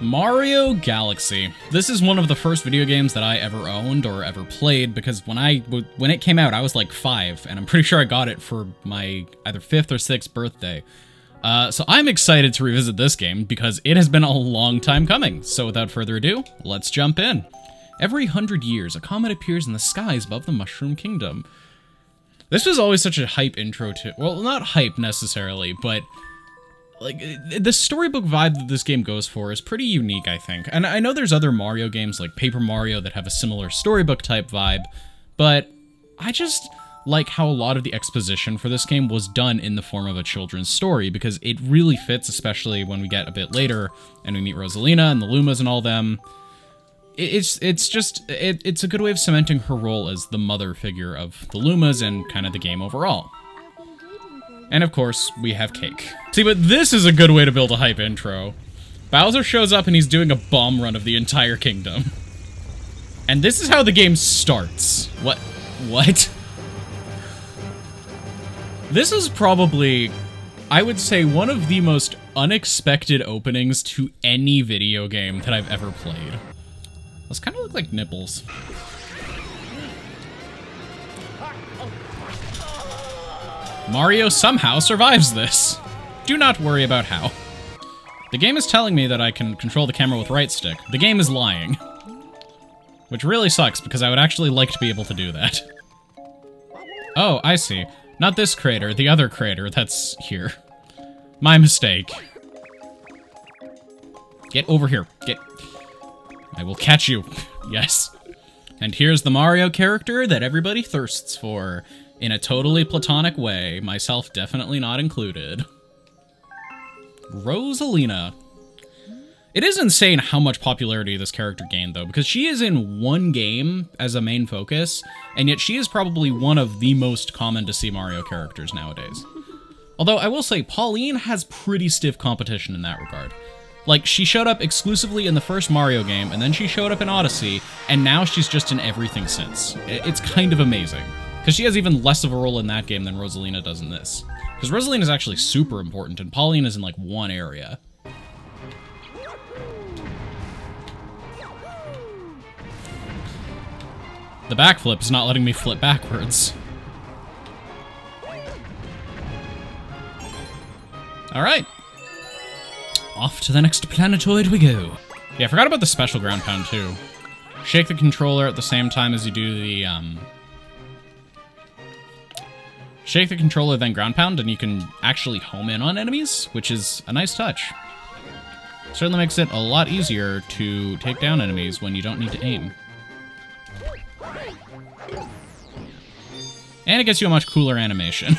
Mario Galaxy. This is one of the first video games that I ever owned or ever played because when I when it came out, I was like five, and I'm pretty sure I got it for my either fifth or sixth birthday. Uh, so I'm excited to revisit this game because it has been a long time coming. So without further ado, let's jump in. Every hundred years, a comet appears in the skies above the Mushroom Kingdom. This was always such a hype intro to, well, not hype necessarily, but like the storybook vibe that this game goes for is pretty unique, I think. And I know there's other Mario games like Paper Mario that have a similar storybook type vibe, but I just like how a lot of the exposition for this game was done in the form of a children's story because it really fits, especially when we get a bit later and we meet Rosalina and the Lumas and all them. It's it's just it, it's a good way of cementing her role as the mother figure of the Lumas and kind of the game overall. And of course, we have cake. See, but this is a good way to build a hype intro. Bowser shows up and he's doing a bomb run of the entire kingdom. And this is how the game starts. What? What? This is probably, I would say, one of the most unexpected openings to any video game that I've ever played. Those kind of look like nipples. Mario somehow survives this. Do not worry about how. The game is telling me that I can control the camera with right stick. The game is lying. Which really sucks, because I would actually like to be able to do that. Oh, I see. Not this crater, the other crater that's here. My mistake. Get over here. Get... I will catch you. yes. And here's the Mario character that everybody thirsts for in a totally platonic way, myself definitely not included. Rosalina. It is insane how much popularity this character gained, though, because she is in one game as a main focus, and yet she is probably one of the most common to see Mario characters nowadays. Although, I will say, Pauline has pretty stiff competition in that regard. Like, she showed up exclusively in the first Mario game, and then she showed up in Odyssey, and now she's just in everything since. It's kind of amazing. Because she has even less of a role in that game than Rosalina does in this. Because Rosalina is actually super important, and Pauline is in, like, one area. The backflip is not letting me flip backwards. Alright. Off to the next planetoid we go. Yeah, I forgot about the special ground pound, too. Shake the controller at the same time as you do the, um, Shake the controller, then ground pound, and you can actually home in on enemies, which is a nice touch. Certainly makes it a lot easier to take down enemies when you don't need to aim. And it gets you a much cooler animation.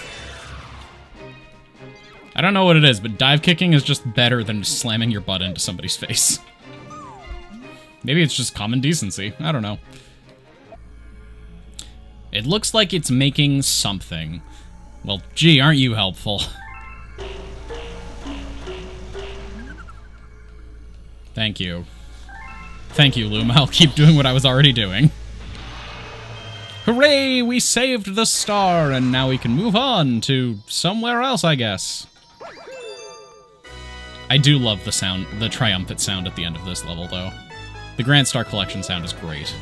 I don't know what it is, but dive kicking is just better than slamming your butt into somebody's face. Maybe it's just common decency. I don't know. It looks like it's making something. Well, gee, aren't you helpful? Thank you. Thank you, Luma. I'll keep doing what I was already doing. Hooray! We saved the star, and now we can move on to somewhere else, I guess. I do love the sound, the triumphant sound at the end of this level, though. The Grand Star Collection sound is great.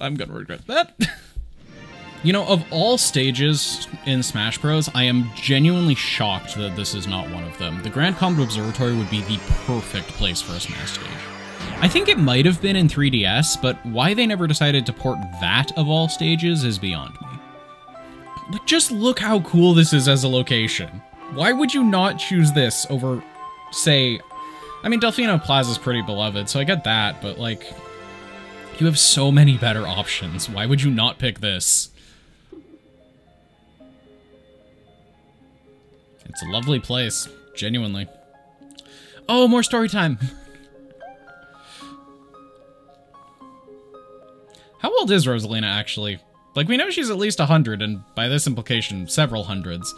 I'm gonna regret that. you know, of all stages in Smash Bros., I am genuinely shocked that this is not one of them. The Grand Comet Observatory would be the perfect place for a Smash stage. I think it might have been in 3DS, but why they never decided to port that of all stages is beyond me. But just look how cool this is as a location. Why would you not choose this over, say... I mean, Delfino Plaza is pretty beloved, so I get that, but, like, you have so many better options. Why would you not pick this? It's a lovely place, genuinely. Oh, more story time. How old is Rosalina, actually? Like, we know she's at least 100, and by this implication, several hundreds.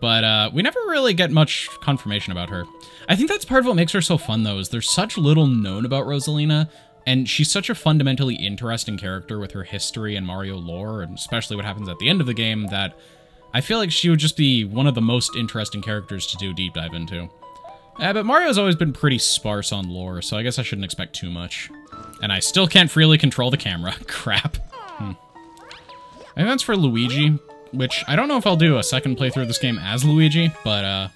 But, uh, we never really get much confirmation about her. I think that's part of what makes her so fun, though, is there's such little known about Rosalina, and she's such a fundamentally interesting character with her history and Mario lore, and especially what happens at the end of the game, that I feel like she would just be one of the most interesting characters to do deep dive into. Uh, but Mario's always been pretty sparse on lore, so I guess I shouldn't expect too much. And I still can't freely control the camera. Crap. Hmm. I think that's for Luigi, which I don't know if I'll do a second playthrough of this game as Luigi, but, uh...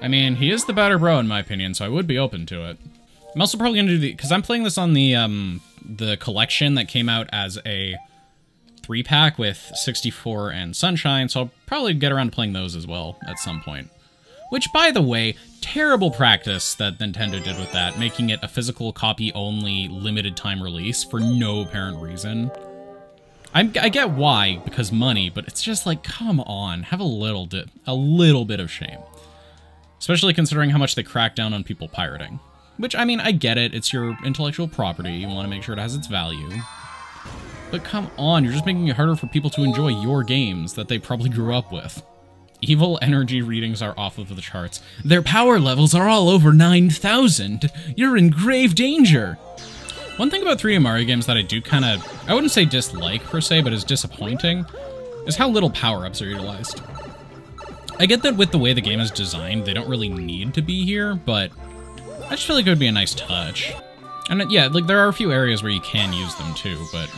I mean, he is the better bro in my opinion, so I would be open to it. I'm also probably gonna do the... Because I'm playing this on the, um, the collection that came out as a three-pack with 64 and Sunshine, so I'll probably get around to playing those as well at some point. Which, by the way, terrible practice that Nintendo did with that, making it a physical copy only limited time release for no apparent reason. I'm, i get why, because money, but it's just like, come on, have a little a little bit of shame. Especially considering how much they crack down on people pirating. Which, I mean, I get it, it's your intellectual property, you want to make sure it has its value. But come on, you're just making it harder for people to enjoy your games that they probably grew up with. Evil energy readings are off of the charts. Their power levels are all over 9,000. You're in grave danger. One thing about 3D Mario games that I do kind of, I wouldn't say dislike per se, but is disappointing, is how little power-ups are utilized. I get that with the way the game is designed, they don't really need to be here, but I just feel like it would be a nice touch. And uh, yeah, like there are a few areas where you can use them too, but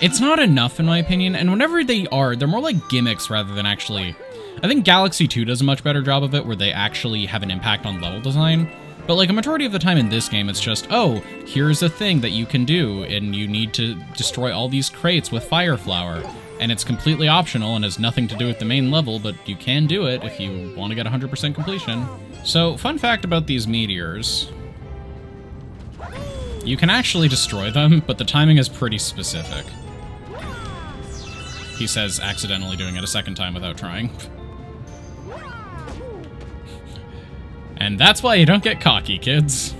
it's not enough in my opinion, and whenever they are, they're more like gimmicks rather than actually I think Galaxy 2 does a much better job of it, where they actually have an impact on level design. But like a majority of the time in this game, it's just, oh, here's a thing that you can do, and you need to destroy all these crates with Fire Flower. And it's completely optional and has nothing to do with the main level, but you can do it if you want to get 100% completion. So, fun fact about these meteors. You can actually destroy them, but the timing is pretty specific. He says accidentally doing it a second time without trying. And that's why you don't get cocky, kids.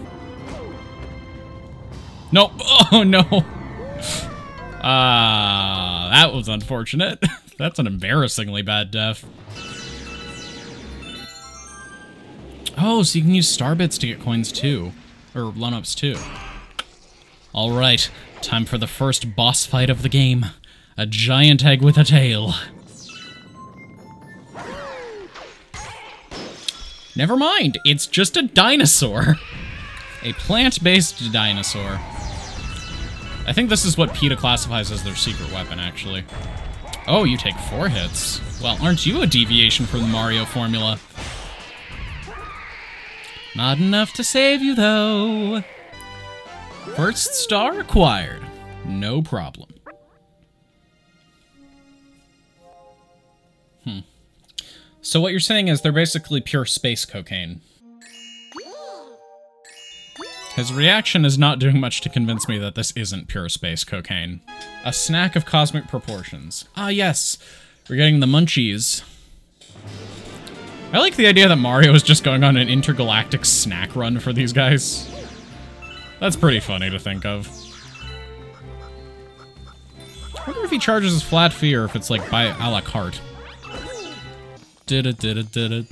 Nope. Oh, no. Ah, uh, that was unfortunate. That's an embarrassingly bad death. Oh, so you can use star bits to get coins too. Or run-ups too. Alright, time for the first boss fight of the game. A giant egg with a tail. Never mind, it's just a dinosaur. A plant-based dinosaur. I think this is what PETA classifies as their secret weapon, actually. Oh, you take four hits. Well, aren't you a deviation from the Mario formula? Not enough to save you, though. First star acquired. No problem. Hmm. So what you're saying is they're basically pure space cocaine. His reaction is not doing much to convince me that this isn't pure space cocaine. A snack of cosmic proportions. Ah yes, we're getting the munchies. I like the idea that Mario is just going on an intergalactic snack run for these guys. That's pretty funny to think of. I wonder if he charges his flat fee or if it's like by a la carte. Dun it, did it, did it.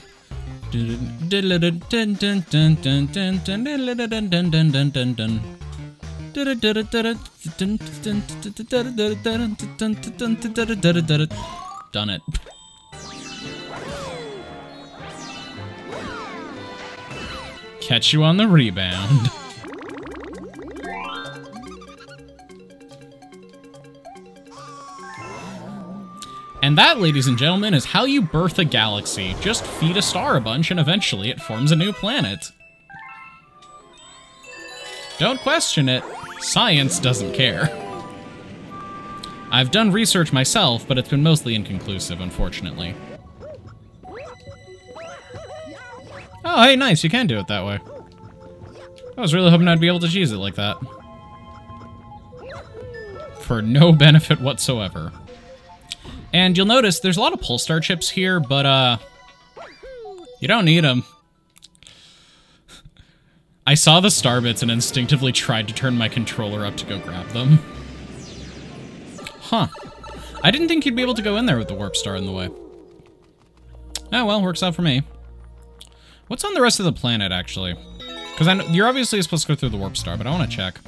Catch you on the rebound. And that, ladies and gentlemen, is how you birth a galaxy. Just feed a star a bunch and eventually it forms a new planet. Don't question it. Science doesn't care. I've done research myself, but it's been mostly inconclusive, unfortunately. Oh, hey, nice, you can do it that way. I was really hoping I'd be able to cheese it like that. For no benefit whatsoever. And you'll notice there's a lot of Pull Star chips here, but uh, you don't need them. I saw the star bits and instinctively tried to turn my controller up to go grab them. Huh. I didn't think you'd be able to go in there with the warp star in the way. Oh, well, works out for me. What's on the rest of the planet, actually? Because you're obviously supposed to go through the warp star, but I want to check.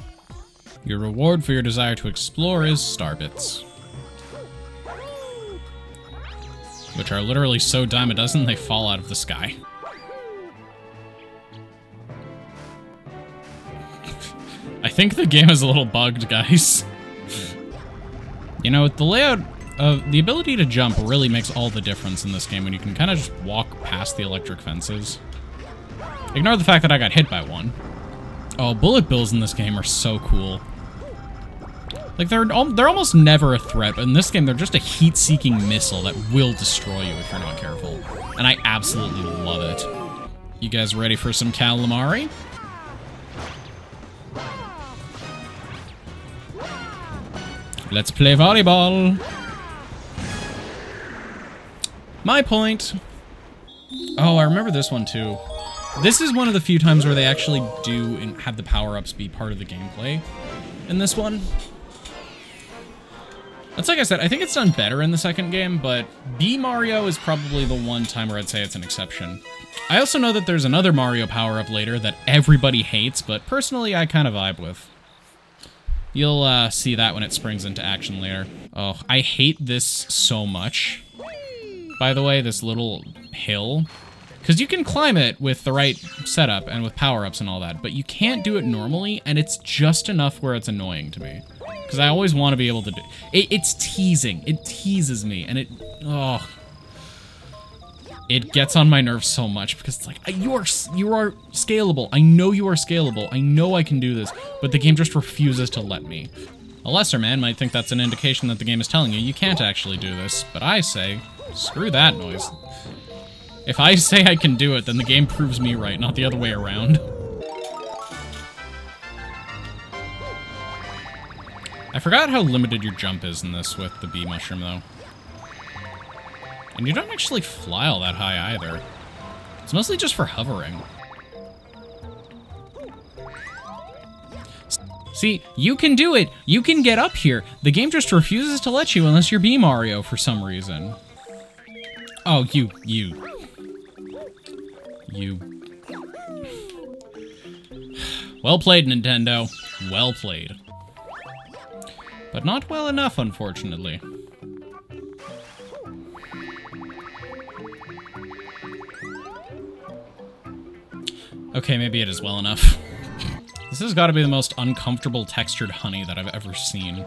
Your reward for your desire to explore is star bits. which are literally so dime a dozen they fall out of the sky. I think the game is a little bugged, guys. You know, the layout uh, the ability to jump really makes all the difference in this game when you can kind of just walk past the electric fences. Ignore the fact that I got hit by one. Oh, bullet bills in this game are so cool. Like, they're, they're almost never a threat, but in this game, they're just a heat-seeking missile that will destroy you if you're not careful. And I absolutely love it. You guys ready for some calamari? Let's play volleyball! My point. Oh, I remember this one too. This is one of the few times where they actually do have the power-ups be part of the gameplay in this one. That's like I said, I think it's done better in the second game, but Bee Mario is probably the one time where I'd say it's an exception. I also know that there's another Mario power-up later that everybody hates, but personally I kind of vibe with. You'll uh, see that when it springs into action later. Oh, I hate this so much by the way, this little hill. Because you can climb it with the right setup and with power-ups and all that, but you can't do it normally, and it's just enough where it's annoying to me. Because I always want to be able to do it. It's teasing. It teases me, and it... Oh... It gets on my nerves so much because it's like, you are, you are scalable. I know you are scalable. I know I can do this, but the game just refuses to let me. A lesser man might think that's an indication that the game is telling you you can't actually do this, but I say, Screw that noise. If I say I can do it, then the game proves me right, not the other way around. I forgot how limited your jump is in this with the bee mushroom, though. And you don't actually fly all that high, either. It's mostly just for hovering. See, you can do it! You can get up here! The game just refuses to let you unless you're Bee Mario for some reason. Oh, you, you. You. Well played, Nintendo. Well played. But not well enough, unfortunately. Okay, maybe it is well enough. this has got to be the most uncomfortable textured honey that I've ever seen.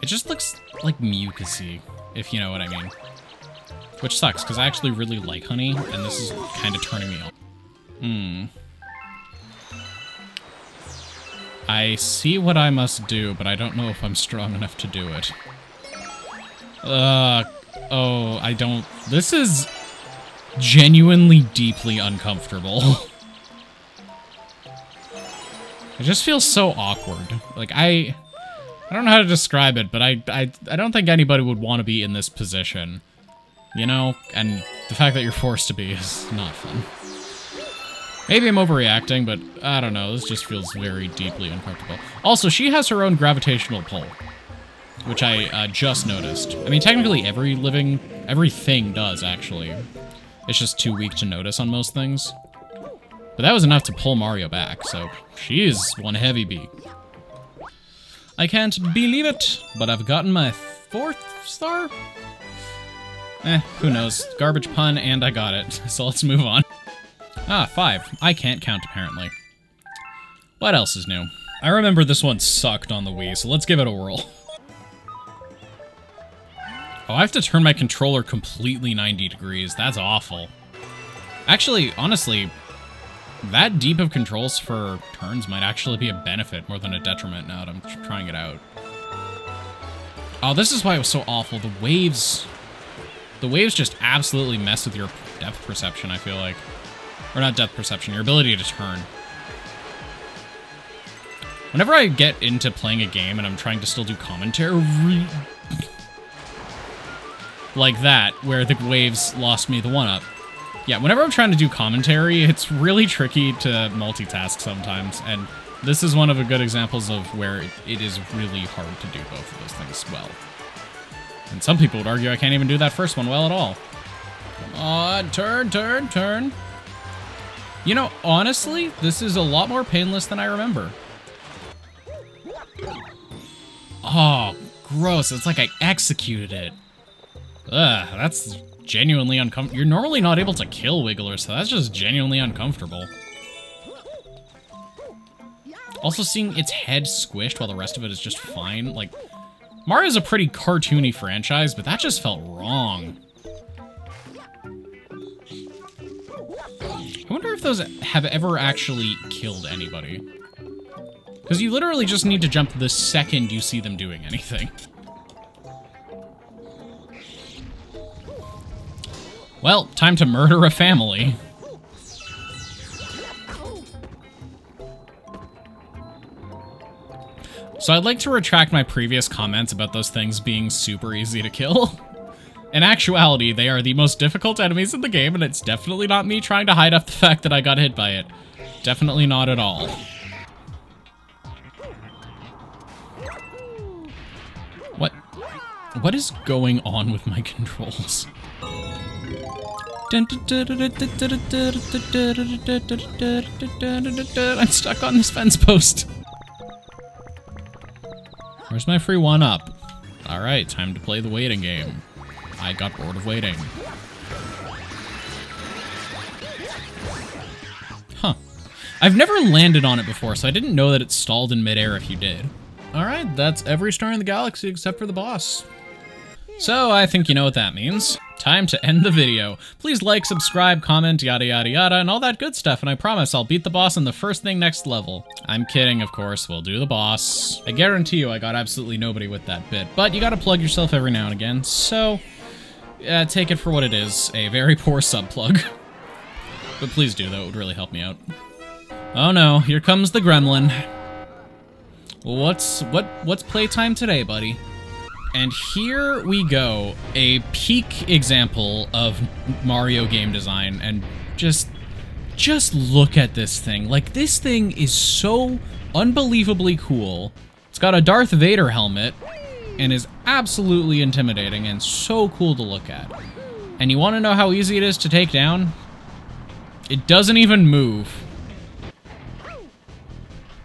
It just looks like mucusy, if you know what I mean. Which sucks, because I actually really like honey, and this is kind of turning me off. Hmm. I see what I must do, but I don't know if I'm strong enough to do it. Uh, oh, I don't... This is genuinely deeply uncomfortable. it just feels so awkward. Like, I... I don't know how to describe it, but I, I, I don't think anybody would want to be in this position you know? And the fact that you're forced to be is not fun. Maybe I'm overreacting, but I don't know. This just feels very deeply uncomfortable. Also, she has her own gravitational pull, which I uh, just noticed. I mean, technically every living, everything does, actually. It's just too weak to notice on most things. But that was enough to pull Mario back, so she is one heavy bee. I can't believe it, but I've gotten my fourth star? Eh, who knows. Garbage pun, and I got it. So let's move on. Ah, five. I can't count, apparently. What else is new? I remember this one sucked on the Wii, so let's give it a whirl. Oh, I have to turn my controller completely 90 degrees. That's awful. Actually, honestly, that deep of controls for turns might actually be a benefit more than a detriment now that I'm trying it out. Oh, this is why it was so awful. The waves the waves just absolutely mess with your depth perception, I feel like. Or not depth perception, your ability to turn. Whenever I get into playing a game and I'm trying to still do commentary... like that, where the waves lost me the one-up. Yeah, whenever I'm trying to do commentary, it's really tricky to multitask sometimes, and this is one of the good examples of where it is really hard to do both of those things well. And some people would argue I can't even do that first one well at all. Come on, turn, turn, turn. You know, honestly, this is a lot more painless than I remember. Oh, gross. It's like I executed it. Ugh, that's genuinely uncomfortable. You're normally not able to kill Wiggler, so that's just genuinely uncomfortable. Also seeing its head squished while the rest of it is just fine, like, Mario's a pretty cartoony franchise, but that just felt wrong. I wonder if those have ever actually killed anybody. Because you literally just need to jump the second you see them doing anything. Well, time to murder a family. So I'd like to retract my previous comments about those things being super easy to kill. In actuality, they are the most difficult enemies in the game, and it's definitely not me trying to hide up the fact that I got hit by it. Definitely not at all. What? What is going on with my controls? I'm stuck on this fence post. Where's my free one up? Alright, time to play the waiting game. I got bored of waiting. Huh. I've never landed on it before, so I didn't know that it stalled in midair if you did. Alright, that's every star in the galaxy except for the boss. So I think you know what that means. Time to end the video. Please like, subscribe, comment, yada yada yada, and all that good stuff, and I promise I'll beat the boss in the first thing next level. I'm kidding, of course, we'll do the boss. I guarantee you I got absolutely nobody with that bit, but you gotta plug yourself every now and again, so... Uh, take it for what it is, a very poor sub-plug. but please do, though, it would really help me out. Oh no, here comes the gremlin. What's, what, what's playtime today, buddy? And here we go, a peak example of Mario game design, and just, just look at this thing. Like, this thing is so unbelievably cool. It's got a Darth Vader helmet, and is absolutely intimidating and so cool to look at. And you want to know how easy it is to take down? It doesn't even move.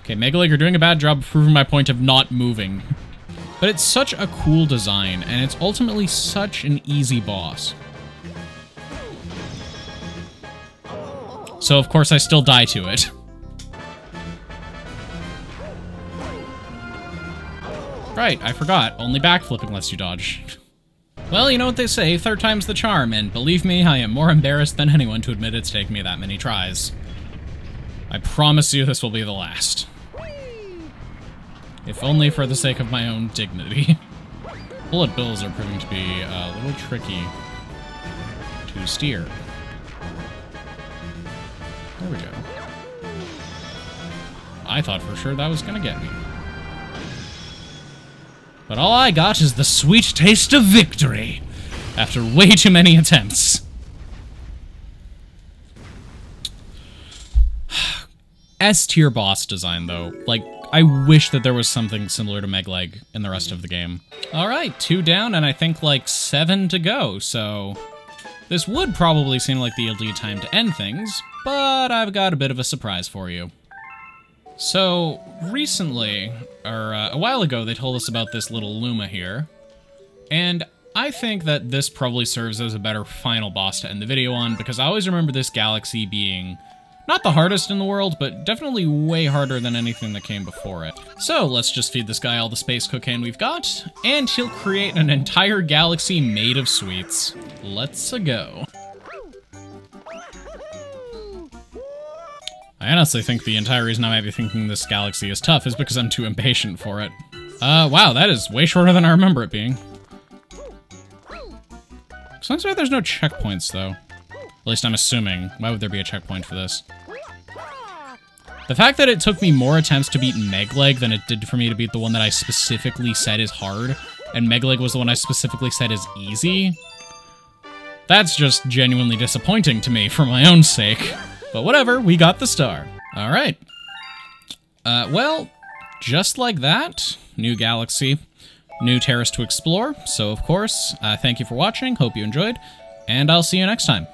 Okay, Megaleg, you're doing a bad job proving my point of not moving. But it's such a cool design, and it's ultimately such an easy boss. So of course I still die to it. Right, I forgot. Only backflipping lets you dodge. Well, you know what they say, third time's the charm, and believe me, I am more embarrassed than anyone to admit it's taken me that many tries. I promise you this will be the last. If only for the sake of my own dignity. Bullet bills are proving to be a little tricky to steer. There we go. I thought for sure that was gonna get me. But all I got is the sweet taste of victory after way too many attempts. S tier boss design though. Like I wish that there was something similar to Megaleg in the rest of the game. All right, two down and I think like seven to go, so this would probably seem like the ideal time to end things, but I've got a bit of a surprise for you. So, recently, or uh, a while ago, they told us about this little Luma here, and I think that this probably serves as a better final boss to end the video on, because I always remember this galaxy being not the hardest in the world, but definitely way harder than anything that came before it. So let's just feed this guy all the space cocaine we've got, and he'll create an entire galaxy made of sweets. Let's go. I honestly think the entire reason I might be thinking this galaxy is tough is because I'm too impatient for it. Uh, wow, that is way shorter than I remember it being. Sounds like there's no checkpoints, though. At least I'm assuming. Why would there be a checkpoint for this? The fact that it took me more attempts to beat Megaleg than it did for me to beat the one that I specifically said is hard, and Megaleg was the one I specifically said is easy, that's just genuinely disappointing to me for my own sake. But whatever, we got the star. All right. Uh, well, just like that, new galaxy, new terrace to explore. So, of course, uh, thank you for watching. Hope you enjoyed, and I'll see you next time.